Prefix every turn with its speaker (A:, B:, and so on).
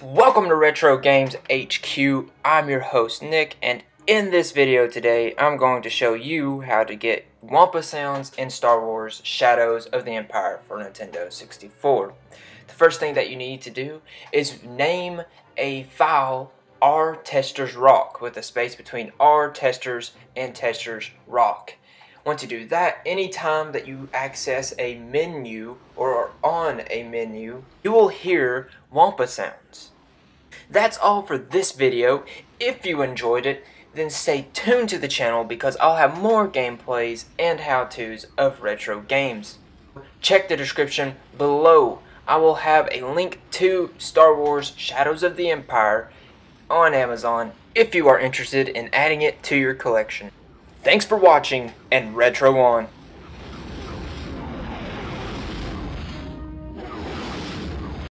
A: Welcome to Retro Games HQ. I'm your host Nick, and in this video today, I'm going to show you how to get Wampa sounds in Star Wars Shadows of the Empire for Nintendo 64. The first thing that you need to do is name a file R Testers Rock with a space between R Testers and Testers Rock. Once you do that, anytime that you access a menu or are on a menu, you will hear Wampa sounds. That's all for this video. If you enjoyed it, then stay tuned to the channel because I'll have more gameplays and how-tos of retro games. Check the description below. I will have a link to Star Wars Shadows of the Empire on Amazon if you are interested in adding it to your collection. Thanks for watching, and Retro on!